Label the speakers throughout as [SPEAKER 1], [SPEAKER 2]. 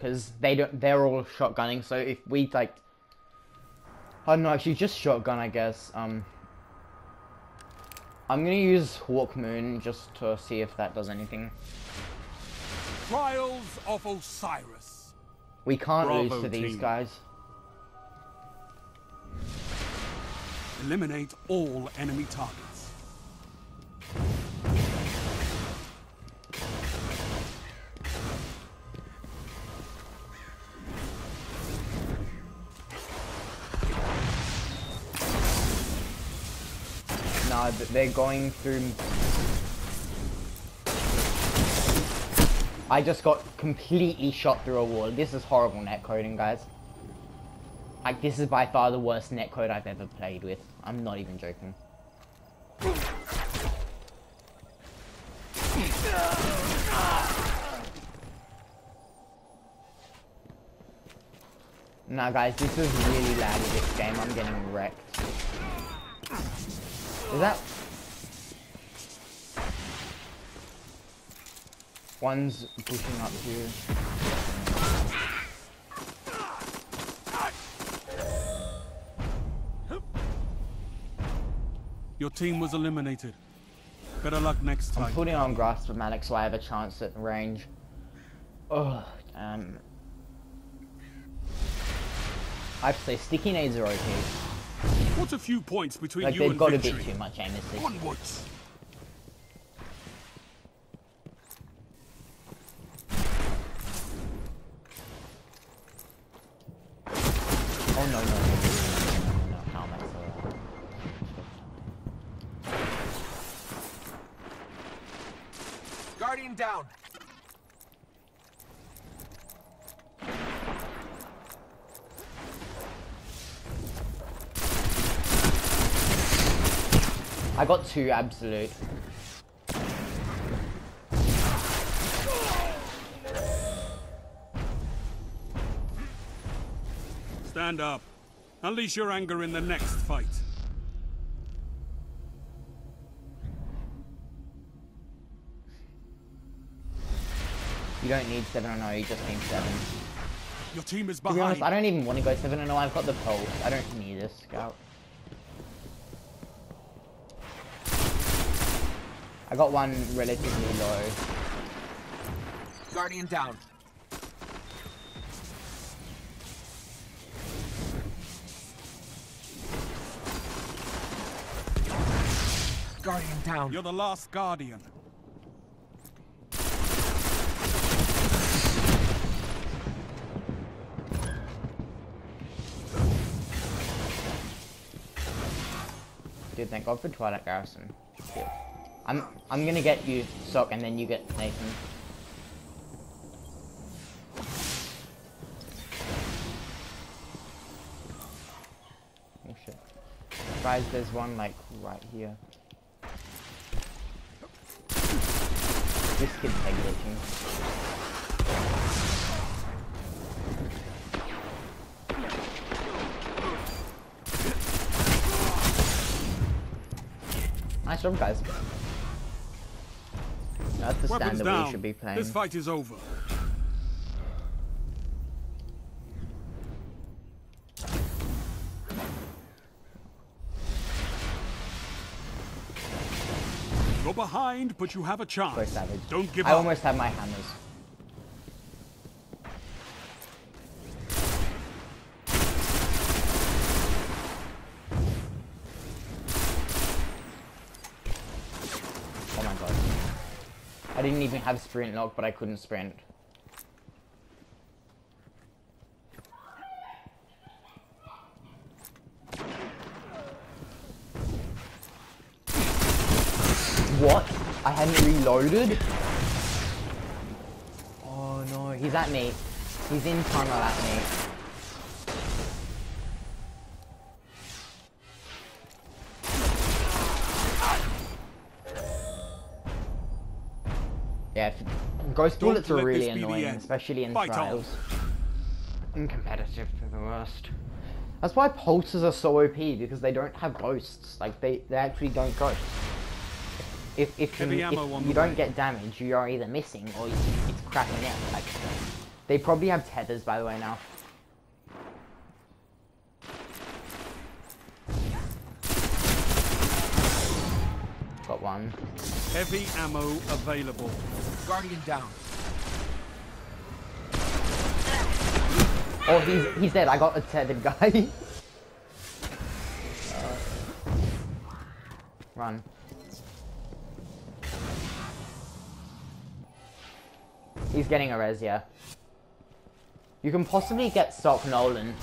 [SPEAKER 1] because they don't. They're all shotgunning. So if we like, I don't know. Actually, just shotgun, I guess. Um, I'm gonna use Hawkmoon just to see if that does anything.
[SPEAKER 2] Trials of Osiris.
[SPEAKER 1] We can't
[SPEAKER 2] Bravo,
[SPEAKER 1] lose to these
[SPEAKER 2] team.
[SPEAKER 1] guys.
[SPEAKER 2] Eliminate all enemy targets.
[SPEAKER 1] They're going through. I just got completely shot through a wall. This is horrible netcoding, guys. Like, this is by far the worst netcode I've ever played with. I'm not even joking. Nah, guys, this is really laggy, this game. I'm getting wrecked. Is that... One's pushing up here.
[SPEAKER 2] Your team was eliminated. Better luck next time.
[SPEAKER 1] I'm putting on of Malok so I have a chance at range. Ugh, um... I have to say, sticky nades are okay.
[SPEAKER 2] What's a few points between
[SPEAKER 1] Like,
[SPEAKER 2] you
[SPEAKER 1] they've got a bit too much aim assist.
[SPEAKER 2] Onwards.
[SPEAKER 1] no, no, no, no, no,
[SPEAKER 3] Guardian down.
[SPEAKER 1] I got two absolute.
[SPEAKER 2] Stand up. Unleash your anger in the next fight.
[SPEAKER 1] You don't need 7 or oh, no, you just need 7.
[SPEAKER 2] Your team is behind.
[SPEAKER 1] To be honest. I don't even want to go 7 or oh, no, I've got the pulse. I don't need a scout. I got one relatively low.
[SPEAKER 3] Guardian down. Guardian down.
[SPEAKER 2] You're the last guardian.
[SPEAKER 1] Dude, thank God for Twilight Garrison. Shit. I'm I'm gonna get you Sock and then you get Nathan. Oh shit. Guys, there's one like right here. This kid's like glitching. Nice job, guys. That's the
[SPEAKER 2] Weapons
[SPEAKER 1] standard
[SPEAKER 2] down.
[SPEAKER 1] we should be playing.
[SPEAKER 2] This fight is over. You're behind, but you have a chance.
[SPEAKER 1] Savage.
[SPEAKER 2] Don't give
[SPEAKER 1] I
[SPEAKER 2] up.
[SPEAKER 1] almost have my hammers. Oh my god. I didn't even have sprint lock, but I couldn't sprint. What? I hadn't reloaded? Oh no, he's at me. He's in tunnel at me. Yeah, ghost
[SPEAKER 2] Don't
[SPEAKER 1] bullets are really
[SPEAKER 2] this be the
[SPEAKER 1] annoying, especially in
[SPEAKER 2] Fight
[SPEAKER 1] trials. In competitive, they're the worst. That's why pulses are so OP because they don't have ghosts. Like they, they actually don't ghost. If if you,
[SPEAKER 2] Heavy
[SPEAKER 1] if
[SPEAKER 2] ammo on
[SPEAKER 1] you don't
[SPEAKER 2] way.
[SPEAKER 1] get damage, you are either missing or it's, it's crapping out. Like They probably have tethers, by the way, now. Got one.
[SPEAKER 2] Heavy ammo available.
[SPEAKER 3] Guardian down.
[SPEAKER 1] Oh, he's he's dead. I got a tethered guy. Uh, run. He's getting a res, yeah. You can possibly get stock Nolan.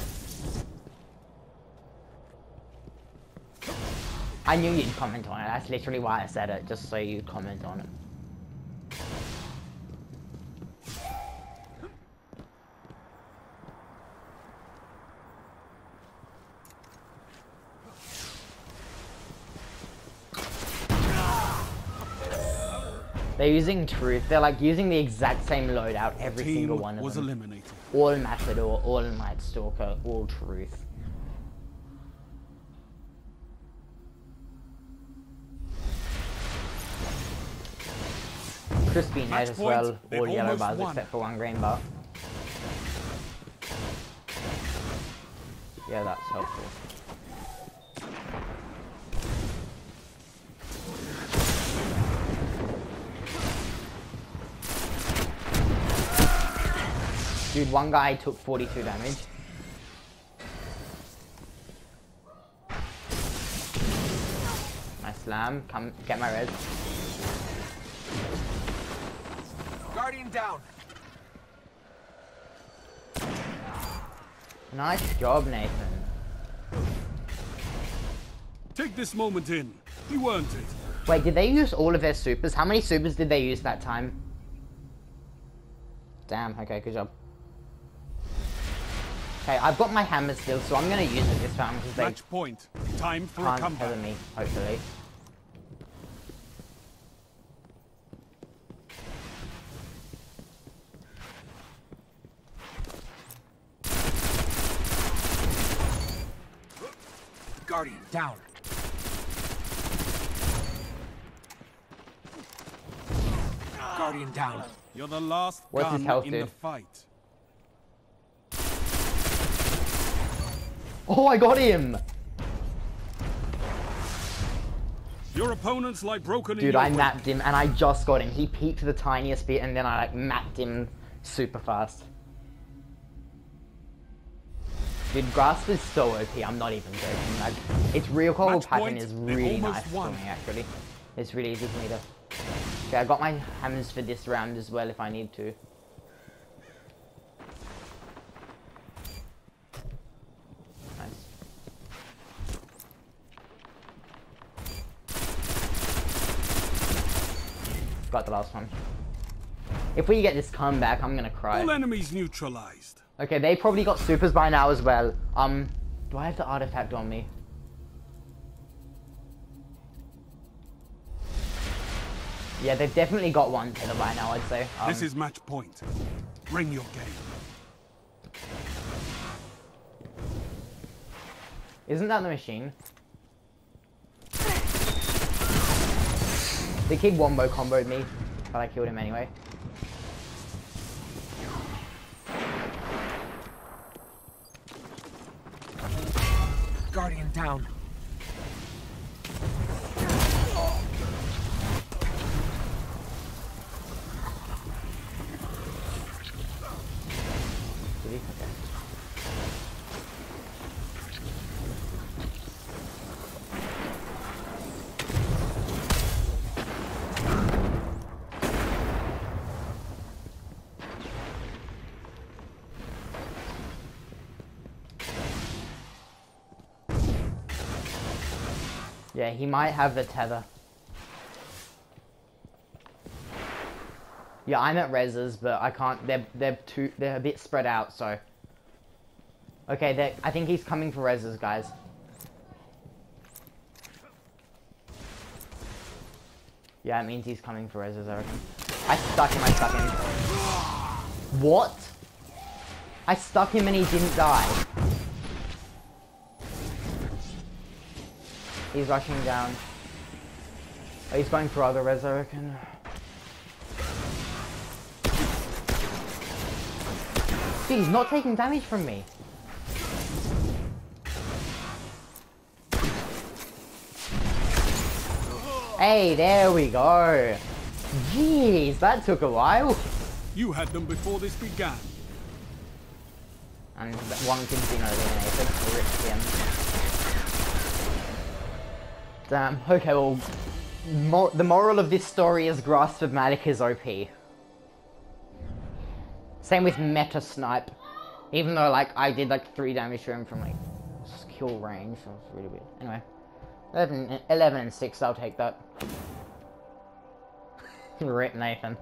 [SPEAKER 1] I knew you'd comment on it. That's literally why I said it, just so you'd comment on it. They're using truth. They're like using the exact same loadout every
[SPEAKER 2] Team
[SPEAKER 1] single one of
[SPEAKER 2] was
[SPEAKER 1] them.
[SPEAKER 2] eliminated.
[SPEAKER 1] all Matador, all Nightstalker, all Truth. Crispy net as well, all yellow bars
[SPEAKER 2] won.
[SPEAKER 1] except for one green bar. Yeah, that's helpful. Dude, one guy took 42 damage. Nice slam. Come get my res.
[SPEAKER 3] Guardian down.
[SPEAKER 1] Nice job, Nathan.
[SPEAKER 2] Take this moment in. You earned it.
[SPEAKER 1] Wait, did they use all of their supers? How many supers did they use that time? Damn, okay, good job. Okay, I've got my hammer still, so I'm gonna use it this round because they
[SPEAKER 2] Match point. Time for
[SPEAKER 1] can't
[SPEAKER 2] comeback.
[SPEAKER 1] tether me, hopefully.
[SPEAKER 3] Guardian down. Guardian down.
[SPEAKER 2] You're the last
[SPEAKER 1] What's his
[SPEAKER 2] gun in the fight.
[SPEAKER 1] Oh, I got him!
[SPEAKER 2] Your opponents lie broken in
[SPEAKER 1] Dude, I mapped him and I just got him. He peaked the tiniest bit and then I like mapped him super fast. Dude, Grasp is so OP, I'm not even joking. Like, its recoil
[SPEAKER 2] Match
[SPEAKER 1] pattern
[SPEAKER 2] point,
[SPEAKER 1] is really nice for me actually. It's really easy for me to... Okay, I got my hammers for this round as well if I need to. Nice. Got the last one. If we get this comeback, I'm gonna cry.
[SPEAKER 2] All enemies neutralized.
[SPEAKER 1] Okay, they probably got supers by now as well. Um, do I have the artifact on me? Yeah, they've definitely got one tether by now, I'd say. Um,
[SPEAKER 2] This is match point. Bring your game.
[SPEAKER 1] Isn't that the machine? The kid wombo comboed me, but I killed him anyway.
[SPEAKER 3] Guardian down.
[SPEAKER 1] Did he? Okay. Yeah, he might have the tether. Yeah, I'm at reses, but I can't. They're they're too. They're a bit spread out, so. Okay, I think he's coming for reses, guys. Yeah, it means he's coming for reses, I reckon. I stuck him. I stuck him. What? I stuck him and he didn't die. He's rushing down. Oh, he's going for other res, I reckon. Dude, he's not taking damage from me. Hey, there we go. Jeez, that took a while.
[SPEAKER 2] You had them before this began.
[SPEAKER 1] And one thing's been eliminated. Rip him. Damn. Okay, well, the moral of this story is Grasp of Malok is OP. Same with Meta Snipe. Even though, like, I did, like, 3 damage to him from, like, skill range. So it's really weird. Anyway. 11, 11 and 6, I'll take that. Rip Nathan.